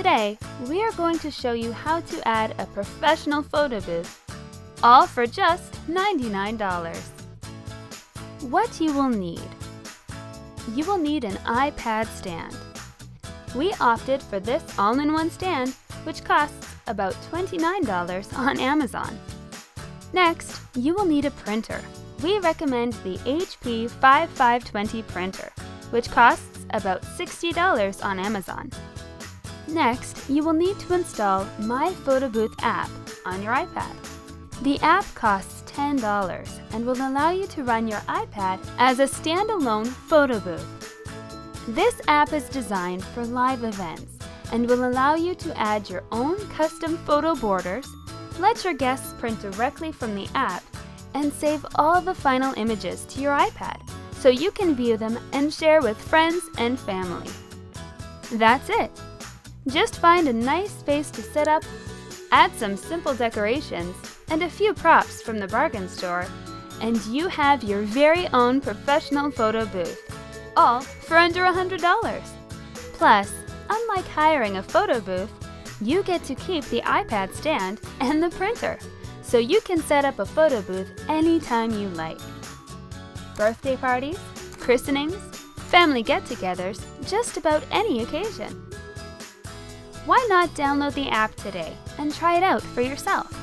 Today, we are going to show you how to add a professional photo booth, all for just $99. What you will need. You will need an iPad stand. We opted for this all-in-one stand, which costs about $29 on Amazon. Next, you will need a printer. We recommend the HP 5520 printer, which costs about $60 on Amazon. Next, you will need to install My Photo Booth app on your iPad. The app costs $10 and will allow you to run your iPad as a standalone photo booth. This app is designed for live events and will allow you to add your own custom photo borders, let your guests print directly from the app, and save all the final images to your iPad so you can view them and share with friends and family. That's it! Just find a nice space to set up, add some simple decorations, and a few props from the bargain store, and you have your very own professional photo booth, all for under $100. Plus, unlike hiring a photo booth, you get to keep the iPad stand and the printer, so you can set up a photo booth anytime you like. Birthday parties, christenings, family get-togethers, just about any occasion. Why not download the app today and try it out for yourself?